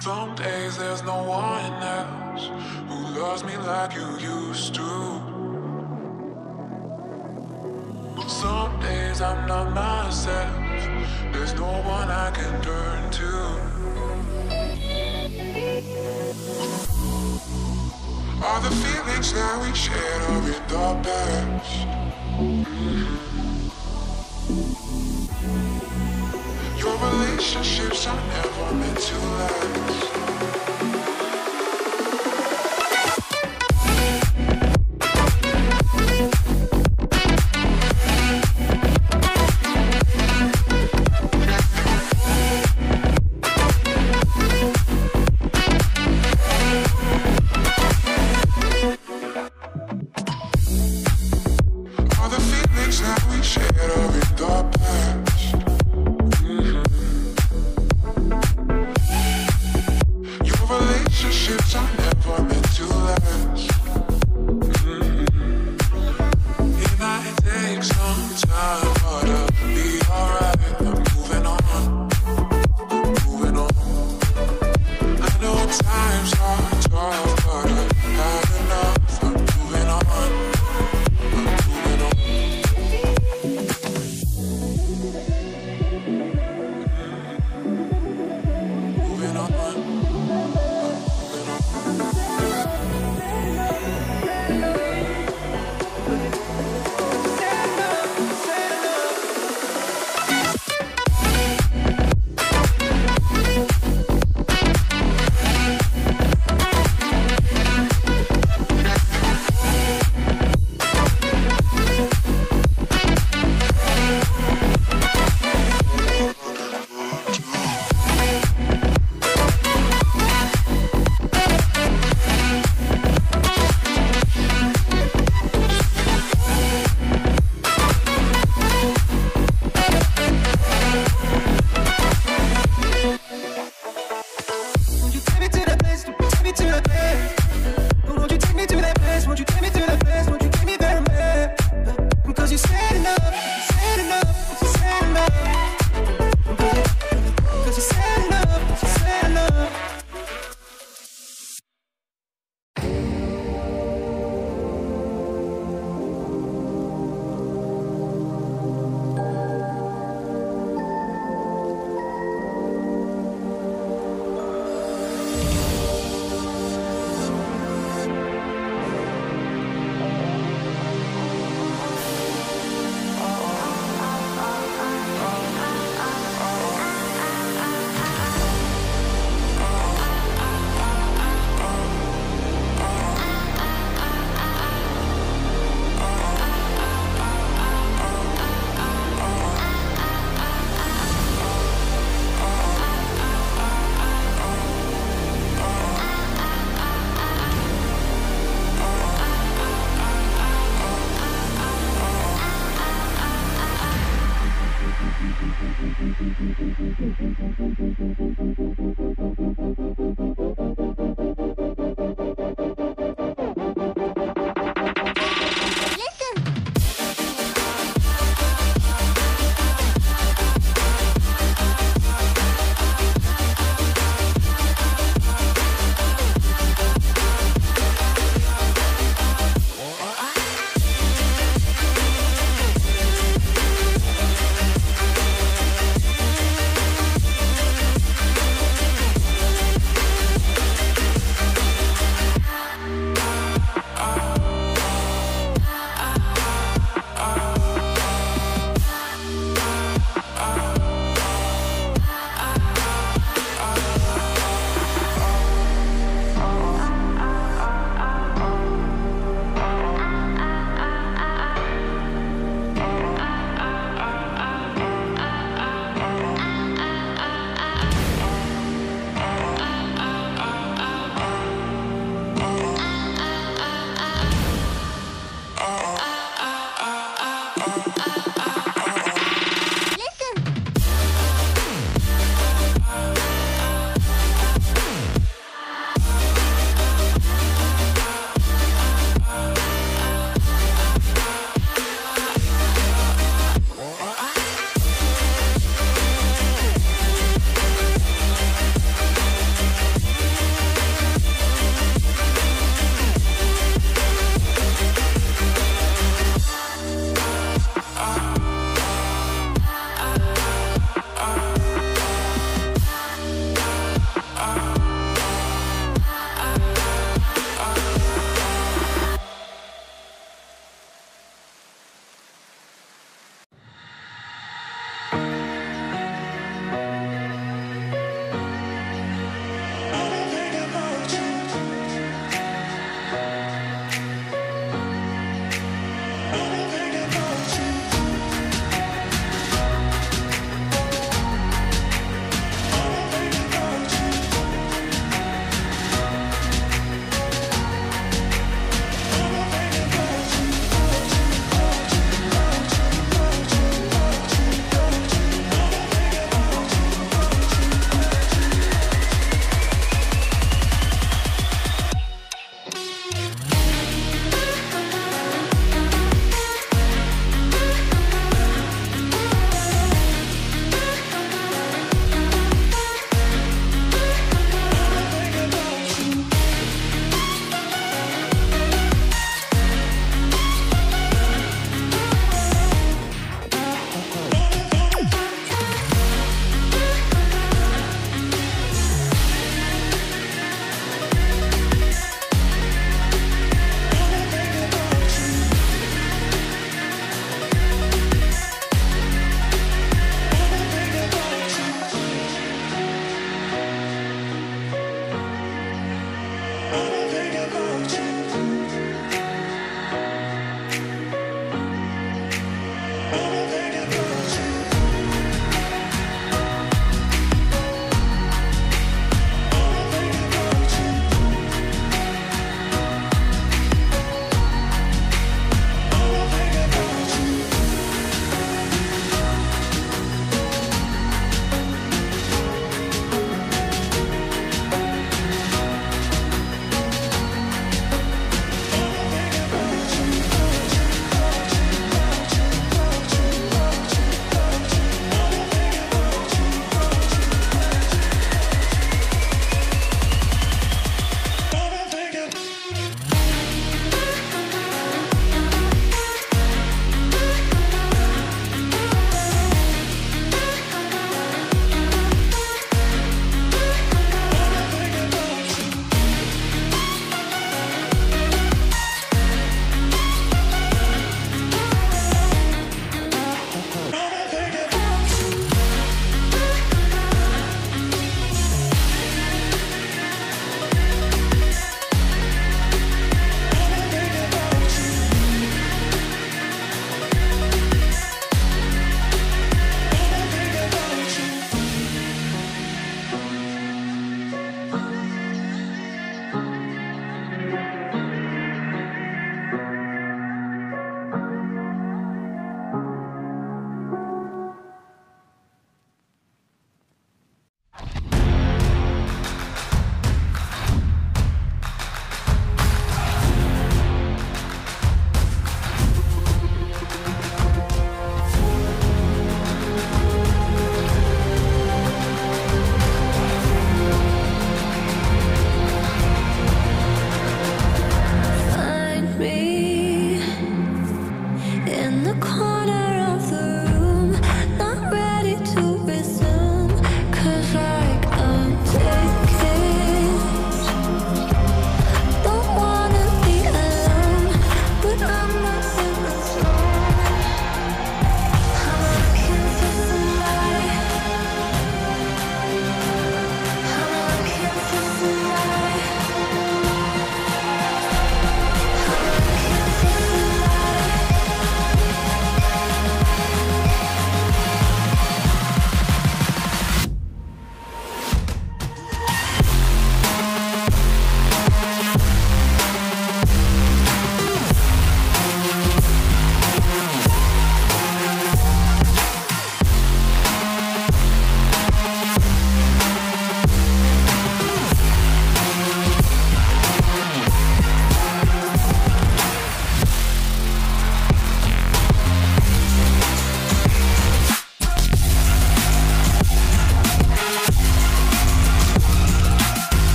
Some days there's no one else who loves me like you used to. Some days I'm not myself, there's no one I can turn to. Are the feelings that we shared are in the past. Mm -hmm. relationships are never meant to last.